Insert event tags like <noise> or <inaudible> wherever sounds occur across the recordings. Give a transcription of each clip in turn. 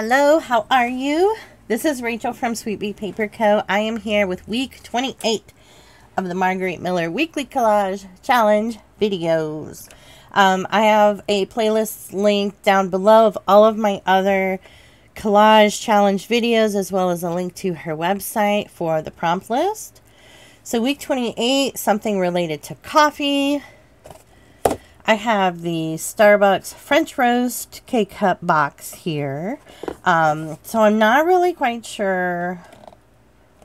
Hello, how are you? This is Rachel from Sweet Bee Paper Co. I am here with week 28 of the Margarete Miller Weekly Collage Challenge videos. Um, I have a playlist link down below of all of my other collage challenge videos as well as a link to her website for the prompt list. So week 28, something related to coffee. I have the Starbucks French Roast K-Cup box here. Um, so I'm not really quite sure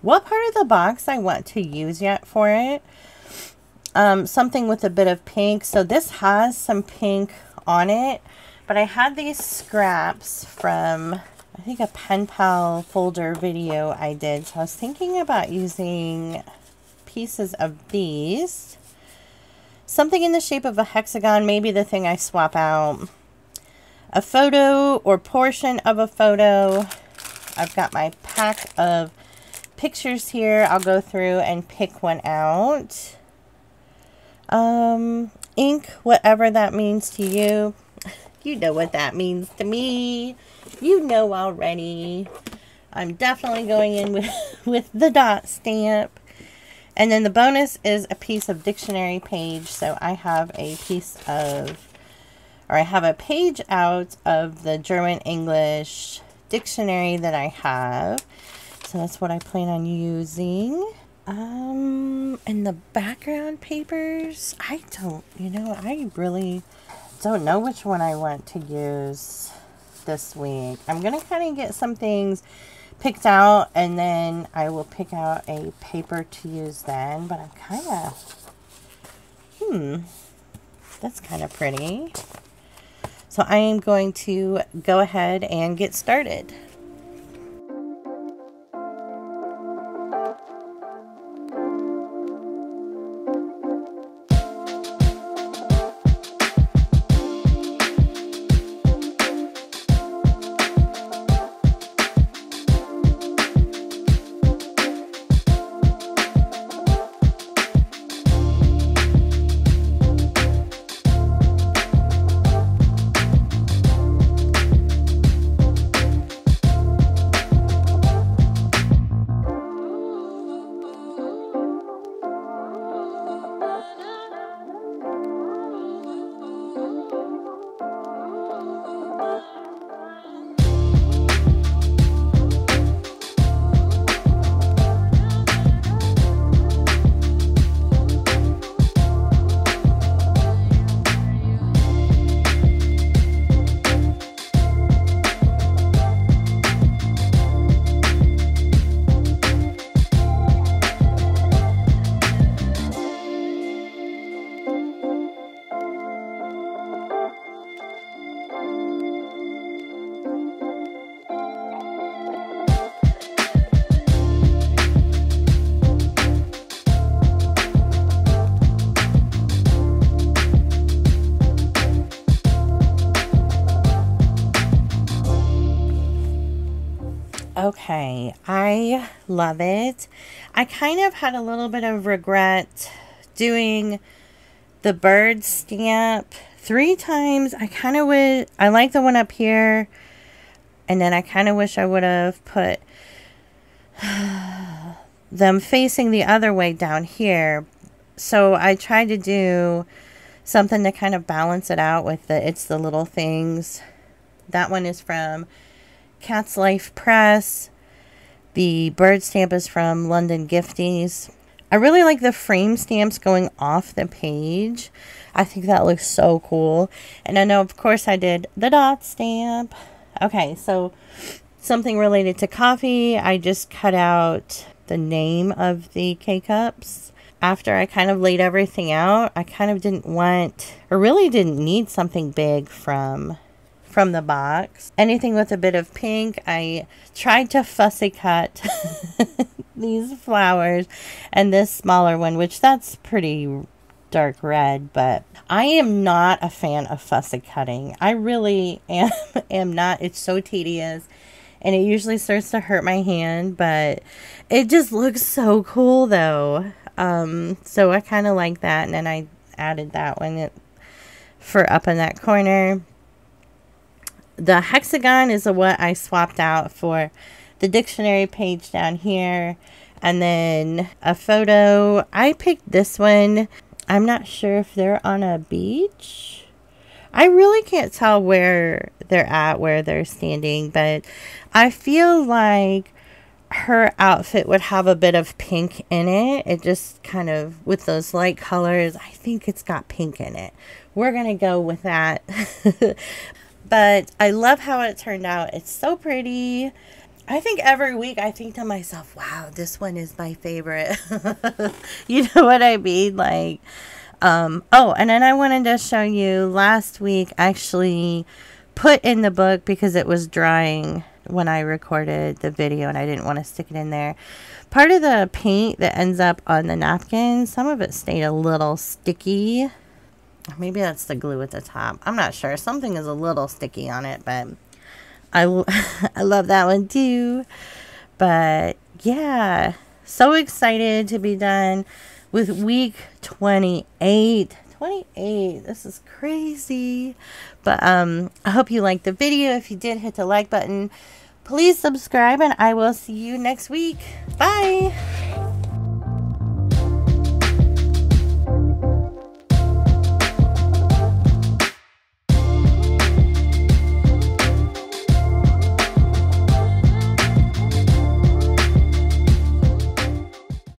what part of the box I want to use yet for it. Um, something with a bit of pink. So this has some pink on it. But I had these scraps from, I think, a pen pal folder video I did. So I was thinking about using pieces of these something in the shape of a hexagon, maybe the thing I swap out. A photo or portion of a photo. I've got my pack of pictures here. I'll go through and pick one out. Um, ink, whatever that means to you. <laughs> You know what that means to me. You know already. I'm definitely going in <laughs> with, with the dot stamp. And then the bonus is a piece of dictionary page. So I have a piece of, or I have a page out of the German English dictionary that I have. So that's what I plan on using. Um, and the background papers, I don't, you know, I really don't know which one I want to use this week. I'm going to kind of get some things picked out and then I will pick out a paper to use then. But I'm kind of, hmm, that's kind of pretty. So I am going to go ahead and get started. Okay, I love it. I kind of had a little bit of regret doing the bird stamp three times. I kind of would, I like the one up here, and then I kind of wish I would have put <sighs> them facing the other way down here. So I tried to do something to kind of balance it out with the It's the Little Things. That one is from Catslife Press. The bird stamp is from London Gifties. I really like the frame stamps going off the page. I think that looks so cool. And I know, of course, I did the dot stamp. Okay, so something related to coffee. I just cut out the name of the K-Cups. After I kind of laid everything out, I kind of didn't want, or really didn't need something big from from the box. Anything with a bit of pink. I tried to fussy cut <laughs> these flowers and this smaller one, which that's pretty dark red, but I am not a fan of fussy cutting. I really <laughs> am, am not. It's so tedious and it usually starts to hurt my hand, but it just looks so cool though. Um, so I kind of like that, and then I added that one for up in that corner. The hexagon is what I swapped out for the dictionary page down here. And then a photo. I picked this one. I'm not sure if they're on a beach. I really can't tell where they're at, where they're standing, but I feel like her outfit would have a bit of pink in it. It just kind of, with those light colors, I think it's got pink in it. We're going to go with that. <laughs> but I love how it turned out. It's so pretty. I think every week I think to myself, wow, this one is my favorite. <laughs> you know what I mean? Like, um, oh, and then I wanted to show you last week actually put in the book because it was drying when I recorded the video and I didn't want to stick it in there. Part of the paint that ends up on the napkin, some of it stayed a little sticky. Maybe that's the glue at the top. I'm not sure. Something is a little sticky on it, but I, <laughs> I love that one too. But yeah, so excited to be done with week 28. 28. This is crazy. But um, I hope you liked the video. If you did, hit the like button. Please subscribe, and I will see you next week. Bye.